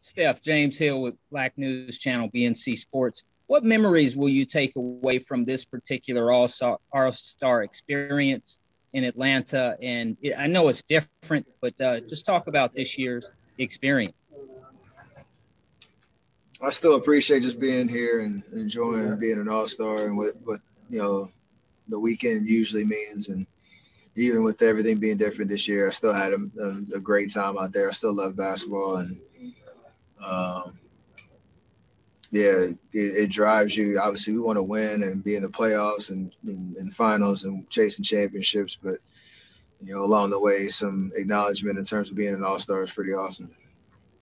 Steph, James Hill with Black News Channel, BNC Sports. What memories will you take away from this particular All Star experience in Atlanta? And I know it's different, but uh, just talk about this year's experience. I still appreciate just being here and enjoying being an All Star and what what you know the weekend usually means. And even with everything being different this year, I still had a, a, a great time out there. I still love basketball and um, yeah, it, it, drives you. Obviously, we want to win and be in the playoffs and in finals and chasing championships. But you know, along the way, some acknowledgement in terms of being an all star is pretty awesome.